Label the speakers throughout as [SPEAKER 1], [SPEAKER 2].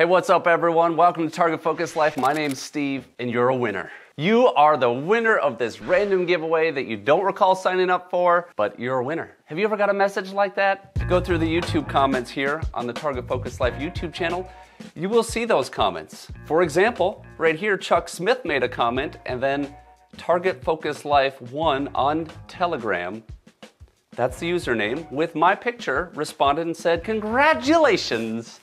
[SPEAKER 1] Hey, what's up, everyone? Welcome to Target Focused Life. My name's Steve, and you're a winner. You are the winner of this random giveaway that you don't recall signing up for, but you're a winner. Have you ever got a message like that? Go through the YouTube comments here on the Target Focused Life YouTube channel. You will see those comments. For example, right here, Chuck Smith made a comment, and then Target Focused Life 1 on Telegram that's the username, with my picture, responded and said, Congratulations!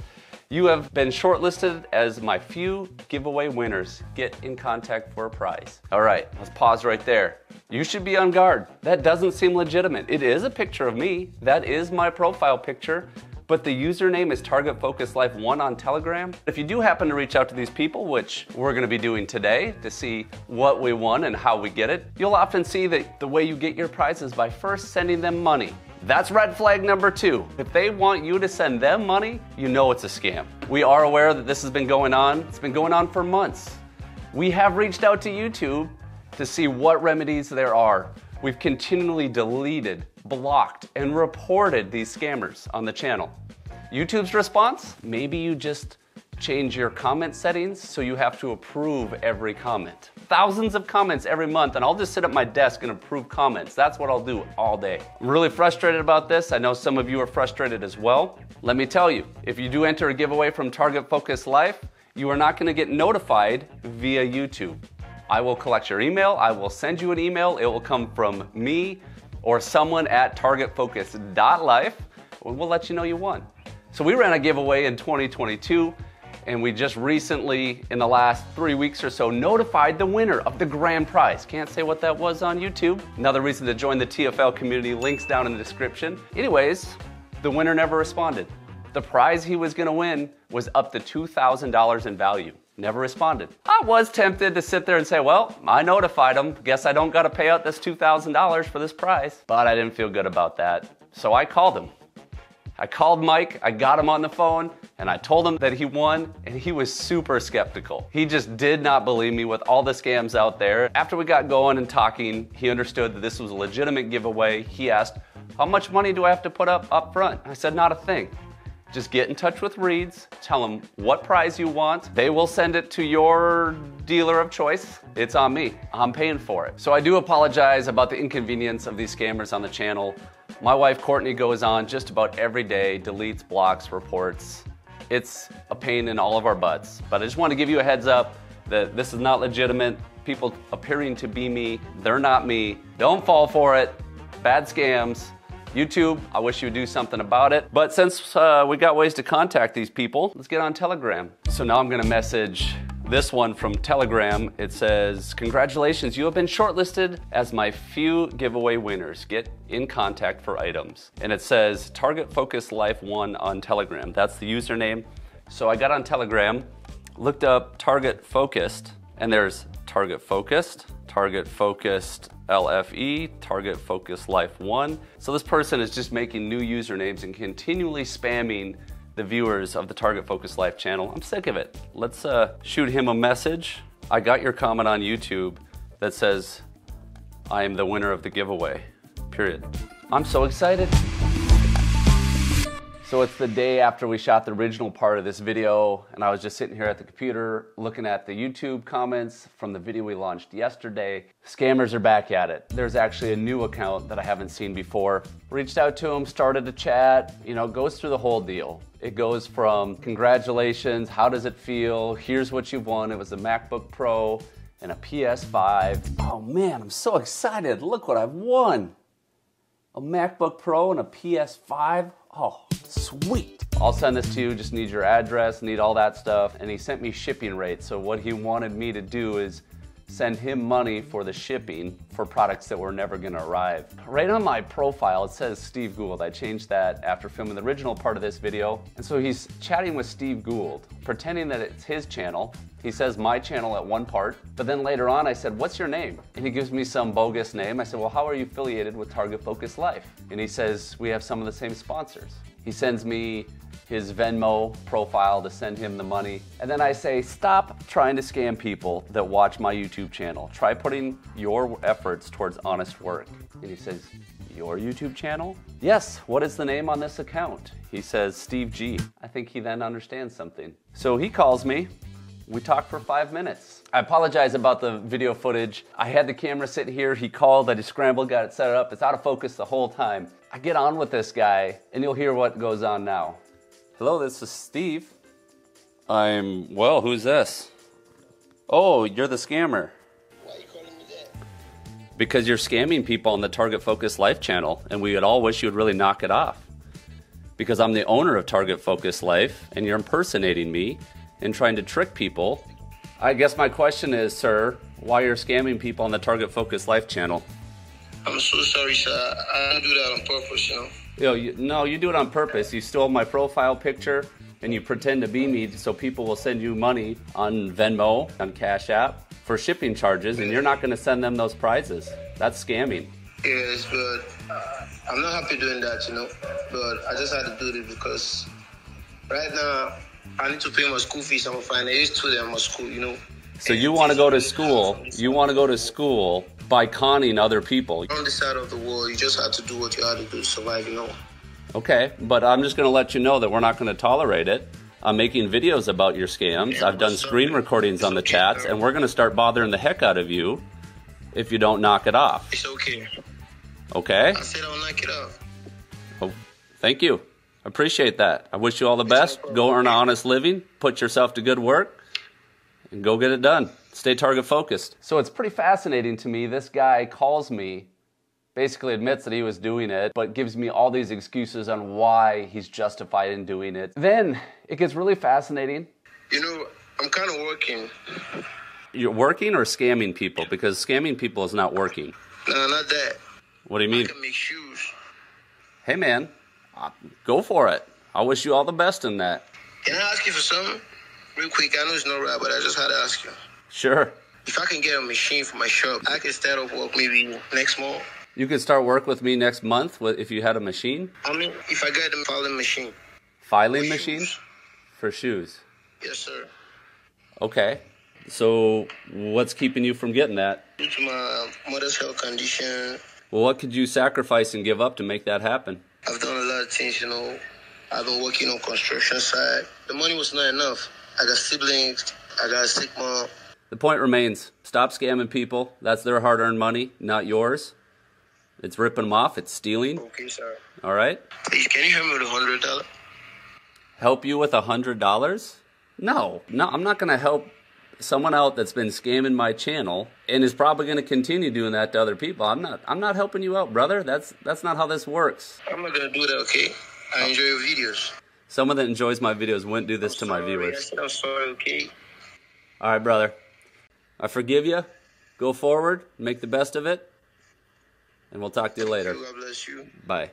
[SPEAKER 1] You have been shortlisted as my few giveaway winners. Get in contact for a prize. All right, let's pause right there. You should be on guard. That doesn't seem legitimate. It is a picture of me. That is my profile picture but the username is Target Focused Life 1 on Telegram. If you do happen to reach out to these people, which we're gonna be doing today to see what we won and how we get it, you'll often see that the way you get your prizes by first sending them money. That's red flag number two. If they want you to send them money, you know it's a scam. We are aware that this has been going on. It's been going on for months. We have reached out to YouTube to see what remedies there are. We've continually deleted, blocked, and reported these scammers on the channel. YouTube's response? Maybe you just change your comment settings so you have to approve every comment thousands of comments every month, and I'll just sit at my desk and approve comments. That's what I'll do all day. I'm really frustrated about this. I know some of you are frustrated as well. Let me tell you, if you do enter a giveaway from Target Focused Life, you are not going to get notified via YouTube. I will collect your email, I will send you an email, it will come from me or someone at targetfocused.life. We'll let you know you won. So we ran a giveaway in 2022 and we just recently, in the last three weeks or so, notified the winner of the grand prize. Can't say what that was on YouTube. Another reason to join the TFL community, links down in the description. Anyways, the winner never responded. The prize he was gonna win was up to $2,000 in value. Never responded. I was tempted to sit there and say, well, I notified him. Guess I don't gotta pay out this $2,000 for this prize. But I didn't feel good about that. So I called him. I called Mike, I got him on the phone, and I told him that he won, and he was super skeptical. He just did not believe me with all the scams out there. After we got going and talking, he understood that this was a legitimate giveaway. He asked, How much money do I have to put up up front? I said, Not a thing. Just get in touch with Reeds, tell them what prize you want. They will send it to your dealer of choice. It's on me. I'm paying for it. So I do apologize about the inconvenience of these scammers on the channel. My wife Courtney goes on just about every day, deletes, blocks, reports. It's a pain in all of our butts. But I just want to give you a heads up that this is not legitimate. People appearing to be me, they're not me. Don't fall for it. Bad scams. YouTube, I wish you would do something about it. But since uh, we got ways to contact these people, let's get on Telegram. So now I'm gonna message this one from Telegram, it says, Congratulations, you have been shortlisted as my few giveaway winners. Get in contact for items. And it says Target Focused Life 1 on Telegram. That's the username. So I got on Telegram, looked up Target Focused, and there's Target Focused, Target Focused LFE, Target focused Life 1. So this person is just making new usernames and continually spamming the viewers of the Target focused Life channel. I'm sick of it. Let's uh, shoot him a message. I got your comment on YouTube that says, I am the winner of the giveaway, period. I'm so excited. So it's the day after we shot the original part of this video, and I was just sitting here at the computer looking at the YouTube comments from the video we launched yesterday. Scammers are back at it. There's actually a new account that I haven't seen before. Reached out to him, started a chat, you know, goes through the whole deal. It goes from congratulations, how does it feel, here's what you've won. It was a MacBook Pro and a PS5. Oh man, I'm so excited. Look what I've won. A MacBook Pro and a PS5. Oh, sweet. I'll send this to you, just need your address, need all that stuff. And he sent me shipping rates. So what he wanted me to do is send him money for the shipping for products that were never gonna arrive. Right on my profile, it says Steve Gould. I changed that after filming the original part of this video. And so he's chatting with Steve Gould, pretending that it's his channel. He says my channel at one part, but then later on I said, what's your name? And he gives me some bogus name. I said, well, how are you affiliated with Target Focused Life? And he says, we have some of the same sponsors. He sends me his Venmo profile to send him the money. And then I say, stop trying to scam people that watch my YouTube channel. Try putting your efforts towards honest work. And he says, Your YouTube channel? Yes, what is the name on this account? He says Steve G. I think he then understands something. So he calls me. We talk for five minutes. I apologize about the video footage. I had the camera sit here. He called, I just scrambled, got it set up. It's out of focus the whole time. I get on with this guy, and you'll hear what goes on now. Hello, this is Steve. I'm, well, who's this? Oh, you're the scammer.
[SPEAKER 2] Why are you calling me that?
[SPEAKER 1] Because you're scamming people on the Target Focused Life channel, and we would all wish you would really knock it off. Because I'm the owner of Target Focused Life, and you're impersonating me and trying to trick people. I guess my question is, sir, why you're scamming people on the Target Focused Life channel?
[SPEAKER 2] I'm so sorry, sir. I didn't do that on purpose, you know.
[SPEAKER 1] You know, you, no, you do it on purpose. You stole my profile picture and you pretend to be me so people will send you money on Venmo, on Cash App for shipping charges, and you're not going to send them those prizes. That's scamming.
[SPEAKER 2] Yes, but I'm not happy doing that, you know. But I just had to do it because right now I need to pay my school fees. I'm a finance student at my school, you know.
[SPEAKER 1] So you want to go to school, you want to go to school by conning other people.
[SPEAKER 2] On this side of the world, you just have to do what you had to do to survive, you know.
[SPEAKER 1] Okay, but I'm just going to let you know that we're not going to tolerate it. I'm making videos about your scams. I've done screen recordings on the chats, and we're going to start bothering the heck out of you if you don't knock it off.
[SPEAKER 2] It's okay.
[SPEAKER 1] Okay?
[SPEAKER 2] I said I'll knock it off.
[SPEAKER 1] Oh, thank you. Appreciate that. I wish you all the best. Go earn an honest living, put yourself to good work, and go get it done. Stay target focused. So it's pretty fascinating to me. This guy calls me, basically admits that he was doing it, but gives me all these excuses on why he's justified in doing it. Then it gets really fascinating.
[SPEAKER 2] You know, I'm kind of working.
[SPEAKER 1] You're working or scamming people? Because scamming people is not working.
[SPEAKER 2] No, not that.
[SPEAKER 1] What do you
[SPEAKER 2] I
[SPEAKER 1] mean?
[SPEAKER 2] can make shoes.
[SPEAKER 1] Hey man, uh, go for it. I wish you all the best in that.
[SPEAKER 2] Can I ask you for something? Real quick, I know it's no right, but I just had to ask you.
[SPEAKER 1] Sure.
[SPEAKER 2] If I can get a machine for my shop, I can start off work maybe next month.
[SPEAKER 1] You could start work with me next month if you had a machine.
[SPEAKER 2] I mean, if I get the filing machine.
[SPEAKER 1] Filing
[SPEAKER 2] For
[SPEAKER 1] machine
[SPEAKER 2] shoes.
[SPEAKER 1] for shoes.
[SPEAKER 2] Yes, sir.
[SPEAKER 1] Okay. So what's keeping you from getting that?
[SPEAKER 2] Due to my mother's health condition,
[SPEAKER 1] Well, what could you sacrifice and give up to make that happen?
[SPEAKER 2] I've done a lot of things, you know. I've been working on construction side. The money was not enough. I got siblings. I got a sick mom.
[SPEAKER 1] The point remains stop scamming people. That's their hard earned money, not yours. It's ripping them off, it's stealing.
[SPEAKER 2] Okay, sir.
[SPEAKER 1] All right?
[SPEAKER 2] Please, can you help me with a hundred dollar?
[SPEAKER 1] Help you with a hundred dollars? No, no, I'm not gonna help someone out that's been scamming my channel and is probably gonna continue doing that to other people. I'm not I'm not helping you out, brother. That's that's not how this works.
[SPEAKER 2] I'm not gonna do that, okay? I oh. enjoy your videos.
[SPEAKER 1] Someone that enjoys my videos wouldn't do this to my
[SPEAKER 2] Sorry, I
[SPEAKER 1] viewers.
[SPEAKER 2] I'm sorry, okay?
[SPEAKER 1] All right, brother. I forgive you. Go forward, make the best of it, and we'll talk to you later.
[SPEAKER 2] God bless you.
[SPEAKER 1] Bye.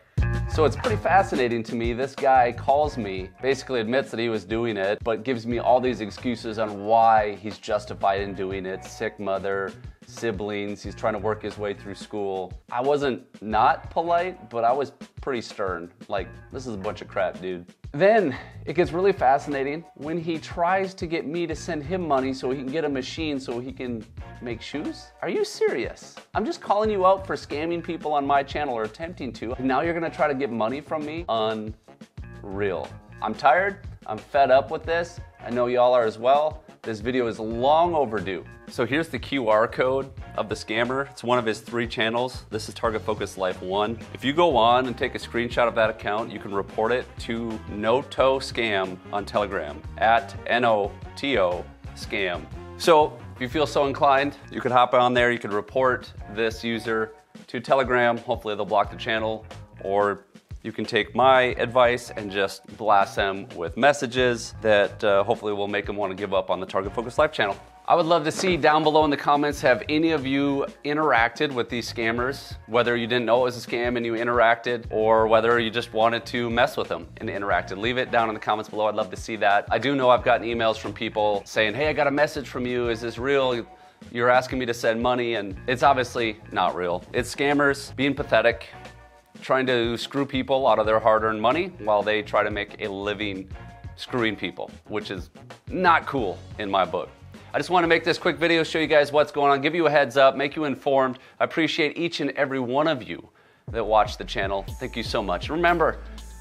[SPEAKER 1] So it's pretty fascinating to me. This guy calls me, basically admits that he was doing it, but gives me all these excuses on why he's justified in doing it. Sick mother, siblings, he's trying to work his way through school. I wasn't not polite, but I was pretty stern. Like, this is a bunch of crap, dude. Then it gets really fascinating when he tries to get me to send him money so he can get a machine so he can make shoes. Are you serious? I'm just calling you out for scamming people on my channel or attempting to. Now you're gonna try to get money from me? Unreal. I'm tired. I'm fed up with this. I know y'all are as well. This video is long overdue. So here's the QR code of the scammer. It's one of his three channels. This is Target Focused Life 1. If you go on and take a screenshot of that account, you can report it to Noto Scam on Telegram at N-O-T-O Scam. So if you feel so inclined, you could hop on there, you could report this user to Telegram. Hopefully they'll block the channel or you can take my advice and just blast them with messages that uh, hopefully will make them want to give up on the Target Focused Life channel. I would love to see down below in the comments have any of you interacted with these scammers, whether you didn't know it was a scam and you interacted, or whether you just wanted to mess with them and interacted. Leave it down in the comments below. I'd love to see that. I do know I've gotten emails from people saying, hey, I got a message from you. Is this real? You're asking me to send money, and it's obviously not real. It's scammers being pathetic, trying to screw people out of their hard earned money while they try to make a living screwing people, which is not cool in my book. I just want to make this quick video, show you guys what's going on, give you a heads up, make you informed. I appreciate each and every one of you that watch the channel. Thank you so much. Remember,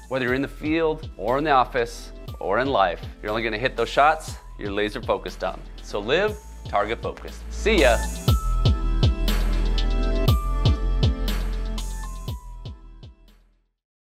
[SPEAKER 1] whether you're in the field or in the office or in life, you're only gonna hit those shots you're laser focused on. So live target focused. See ya.